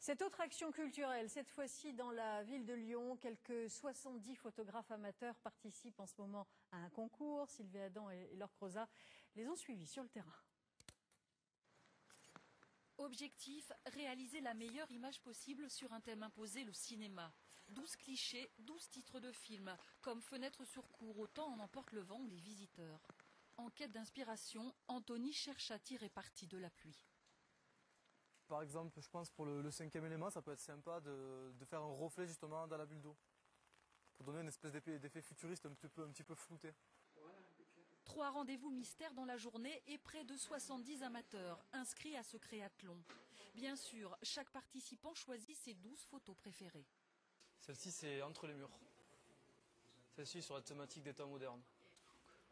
Cette autre action culturelle, cette fois-ci dans la ville de Lyon, quelques 70 photographes amateurs participent en ce moment à un concours. Sylvie Adam et Laure Croza les ont suivis sur le terrain. Objectif, réaliser la meilleure image possible sur un thème imposé, le cinéma. 12 clichés, 12 titres de films, comme Fenêtre sur cour, autant en emporte le vent les visiteurs. En quête d'inspiration, Anthony cherche à tirer parti de la pluie. Par exemple, je pense pour le, cinquième élément, ça peut être sympa de, faire un reflet justement dans la bulle d'eau. Pour donner une espèce d'effet futuriste un petit peu, un petit peu flouté. Trois rendez-vous mystères dans la journée et près de 70 amateurs inscrits à ce créathlon. Bien sûr, chaque participant choisit ses 12 photos préférées. Celle-ci, c'est Entre les murs. Celle-ci sur la thématique des temps modernes.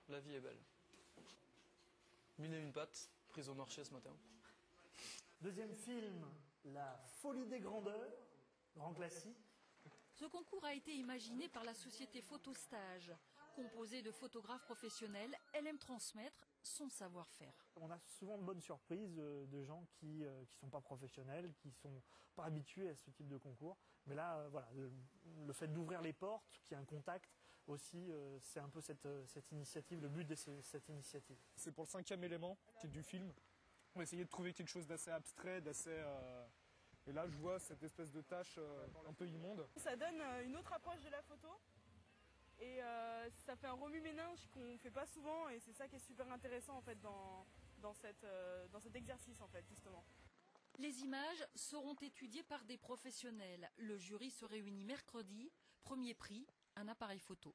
La vie est belle. Mille et une pattes, prise au marché ce matin. Deuxième film, La folie des grandeurs, grand classique. Ce concours a été imaginé par la société Photostage. Composée de photographes professionnels, elle aime transmettre son savoir-faire. On a souvent de bonnes surprises euh, de gens qui ne euh, sont pas professionnels, qui ne sont pas habitués à ce type de concours. Mais là, euh, voilà, le, fait d'ouvrir les portes, qu'il y ait un contact aussi, c'est un peu cette, cette initiative, le but de cette initiative. C'est pour le cinquième élément, qui est du film. On va essayer de trouver quelque chose d'assez abstrait, d'assez... Euh, et là, je vois cette espèce de tache euh, un peu immonde. Ça donne euh, une autre approche de la photo. Et ça fait un remue-ménage qu'on ne fait pas souvent. Et c'est ça qui est super intéressant en fait dans, dans, cette, dans cet exercice en fait, justement. Les images seront étudiées par des professionnels. Le jury se réunit mercredi. Premier prix, un appareil photo.